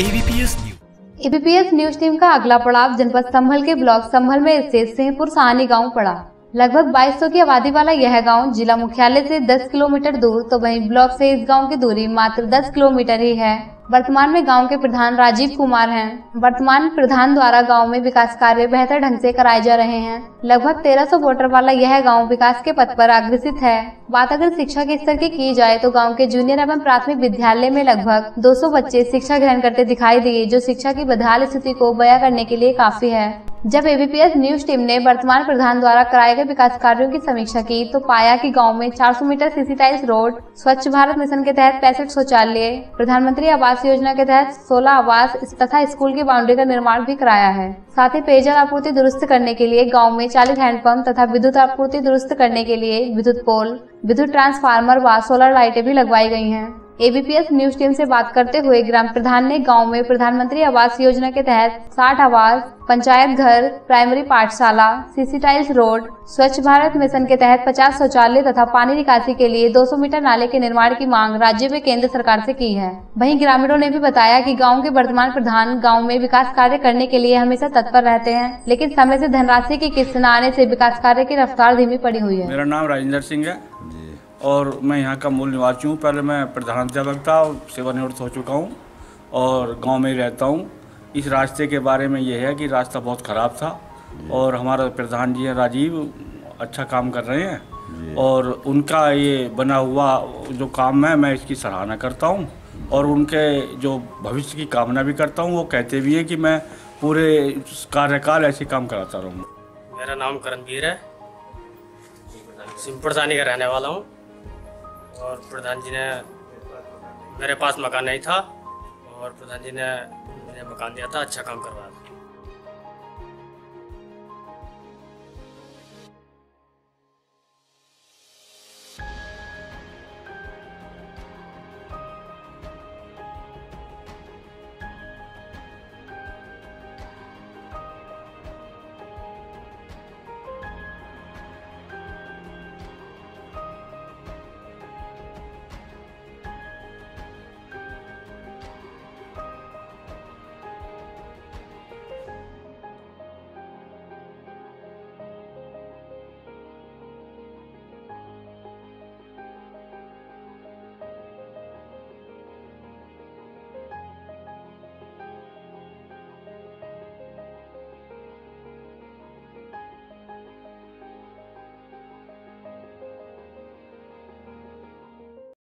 ABPS news. ABPS news team का अगला पड़ाव जनपद संभल के ब्लॉक संभल में स्थित सिंहपुर सहानी गाँव पड़ा। लगभग 2200 की आबादी वाला यह गाँव जिला मुख्यालय से 10 किलोमीटर दूर तो वहीं ब्लॉक से इस गाँव की दूरी मात्र 10 किलोमीटर ही है। वर्तमान में गाँव के प्रधान राजीव कुमार हैं। वर्तमान प्रधान द्वारा गाँव में विकास कार्य बेहतर ढंग से कराए जा रहे हैं। लगभग 1300 वोटर वाला यह गाँव विकास के पथ पर अग्रसित है। बात अगर शिक्षा के स्तर की की जाए तो गाँव के जूनियर एवं प्राथमिक विद्यालय में लगभग 200 बच्चे शिक्षा ग्रहण करते दिखाई दिए, जो शिक्षा की बदहाल स्थिति को बया करने के लिए काफ़ी है। जब एबीपीएस न्यूज़ टीम ने वर्तमान प्रधान द्वारा कराए गए विकास कार्यों की समीक्षा की तो पाया कि गाँव में 400 मीटर सीसी टाइल्स रोड स्वच्छ भारत मिशन के तहत पैंसठ शौचालय प्रधानमंत्री आवास योजना के तहत 16 आवास तथा स्कूल की बाउंड्री का निर्माण भी कराया है। साथ ही पेयजल आपूर्ति दुरुस्त करने के लिए गाँव में चालीस हैंडपंप तथा विद्युत आपूर्ति दुरुस्त करने के लिए विद्युत पोल, विद्युत ट्रांसफार्मर व सोलर लाइटें भी लगवाई गई हैं। एबीपीएस न्यूज़ टीम से बात करते हुए ग्राम प्रधान ने गाँव में प्रधानमंत्री आवास योजना के तहत 60 आवास, पंचायत घर, प्राइमरी पाठशाला, सीसी टाइल्स रोड, स्वच्छ भारत मिशन के तहत 50 शौचालय तथा पानी निकासी के लिए 200 मीटर नाले के निर्माण की मांग राज्य में केंद्र सरकार से की है। वहीं ग्रामीणों ने भी बताया कि गाँव के वर्तमान प्रधान गाँव में विकास कार्य करने के लिए हमेशा तत्पर रहते हैं, लेकिन समय से धनराशि की किस्त न आने से विकास कार्य की रफ्तार धीमी पड़ी हुई है। मेरा नाम राजेंद्र सिंह है। और मैं यहाँ का मूल निवासी हूँ। पहले मैं प्रधानाध्यापक था और सेवानिवृत्त हो चुका हूँ और गाँव में ही रहता हूँ। इस रास्ते के बारे में ये है कि रास्ता बहुत ख़राब था और हमारा प्रधान जी हैं राजीव अच्छा काम कर रहे हैं और उनका ये बना हुआ जो काम है मैं इसकी सराहना करता हूँ और उनके जो भविष्य की कामना भी करता हूँ। वो कहते भी हैं कि मैं पूरे कार्यकाल ऐसे काम कराता रहूँ मेरा नाम करणवीर है। सिंपड़सानी का रहने वाला हूँ। और प्रधान जी ने मेरे पास मकान नहीं था और प्रधान जी ने मुझे मकान दिया था अच्छा काम करवाया